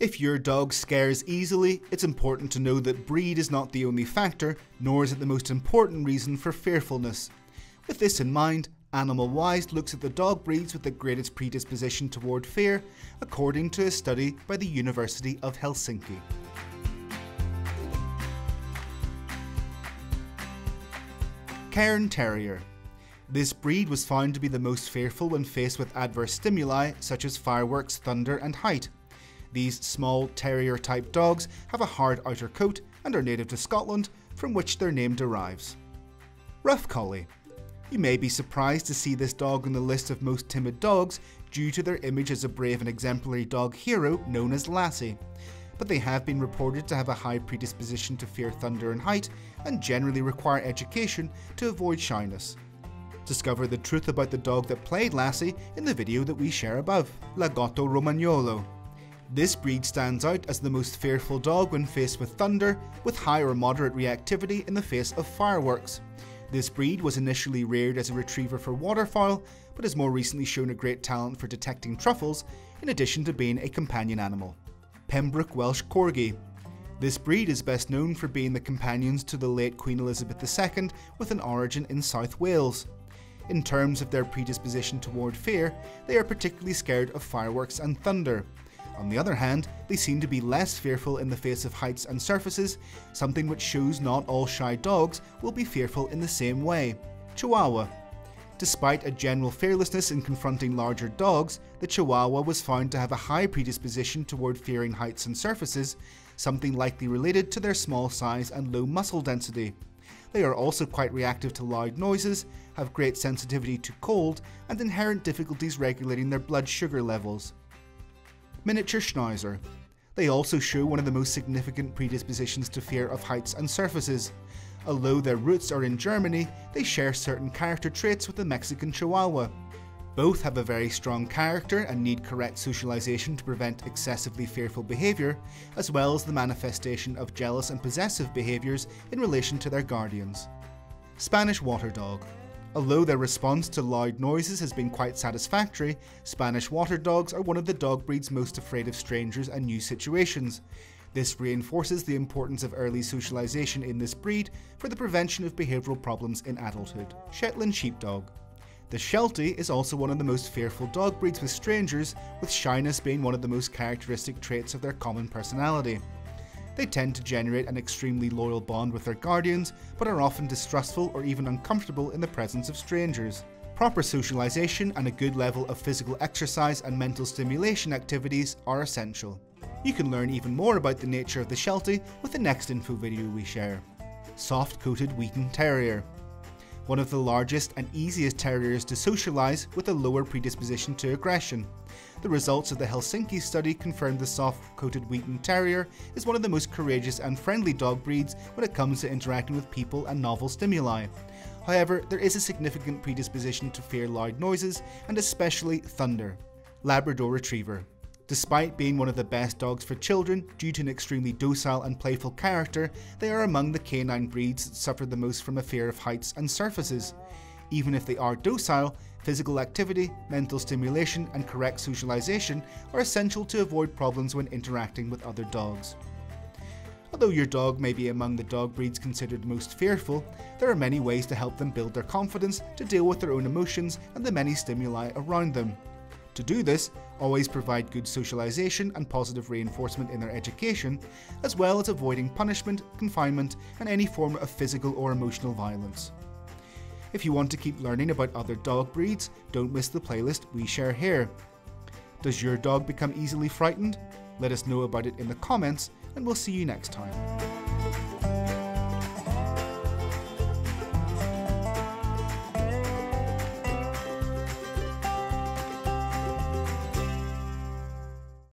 If your dog scares easily, it's important to know that breed is not the only factor, nor is it the most important reason for fearfulness. With this in mind, AnimalWised looks at the dog breeds with the greatest predisposition toward fear, according to a study by the University of Helsinki. Cairn Terrier. This breed was found to be the most fearful when faced with adverse stimuli such as fireworks, thunder, and height. These small terrier type dogs have a hard outer coat and are native to Scotland, from which their name derives. Rough Collie. You may be surprised to see this dog on the list of most timid dogs due to their image as a brave and exemplary dog hero known as Lassie. But they have been reported to have a high predisposition to fear thunder and height and generally require education to avoid shyness. Discover the truth about the dog that played Lassie in the video that we share above, Lagotto Romagnolo. This breed stands out as the most fearful dog when faced with thunder, with high or moderate reactivity in the face of fireworks. This breed was initially reared as a retriever for waterfowl, but has more recently shown a great talent for detecting truffles, in addition to being a companion animal. Pembroke Welsh Corgi. This breed is best known for being the companions to the late Queen Elizabeth II with an origin in South Wales. In terms of their predisposition toward fear, they are particularly scared of fireworks and thunder. On the other hand, they seem to be less fearful in the face of heights and surfaces, something which shows not all shy dogs will be fearful in the same way. Chihuahua. Despite a general fearlessness in confronting larger dogs, the Chihuahua was found to have a high predisposition toward fearing heights and surfaces, something likely related to their small size and low muscle density. They are also quite reactive to loud noises, have great sensitivity to cold, and inherent difficulties regulating their blood sugar levels miniature schnauzer. They also show one of the most significant predispositions to fear of heights and surfaces. Although their roots are in Germany, they share certain character traits with the Mexican Chihuahua. Both have a very strong character and need correct socialization to prevent excessively fearful behaviour, as well as the manifestation of jealous and possessive behaviours in relation to their guardians. Spanish Water Dog Although their response to loud noises has been quite satisfactory, Spanish water dogs are one of the dog breeds most afraid of strangers and new situations. This reinforces the importance of early socialization in this breed for the prevention of behavioural problems in adulthood. Shetland Sheepdog the Sheltie is also one of the most fearful dog breeds with strangers, with shyness being one of the most characteristic traits of their common personality. They tend to generate an extremely loyal bond with their guardians, but are often distrustful or even uncomfortable in the presence of strangers. Proper socialisation and a good level of physical exercise and mental stimulation activities are essential. You can learn even more about the nature of the Sheltie with the next info video we share. Soft-coated Wheaten Terrier one of the largest and easiest terriers to socialise with a lower predisposition to aggression. The results of the Helsinki study confirmed the soft-coated Wheaten Terrier is one of the most courageous and friendly dog breeds when it comes to interacting with people and novel stimuli. However, there is a significant predisposition to fear loud noises, and especially thunder. Labrador Retriever Despite being one of the best dogs for children, due to an extremely docile and playful character, they are among the canine breeds that suffer the most from a fear of heights and surfaces. Even if they are docile, physical activity, mental stimulation, and correct socialization are essential to avoid problems when interacting with other dogs. Although your dog may be among the dog breeds considered most fearful, there are many ways to help them build their confidence to deal with their own emotions and the many stimuli around them. To do this, always provide good socialisation and positive reinforcement in their education, as well as avoiding punishment, confinement, and any form of physical or emotional violence. If you want to keep learning about other dog breeds, don't miss the playlist we share here. Does your dog become easily frightened? Let us know about it in the comments, and we'll see you next time.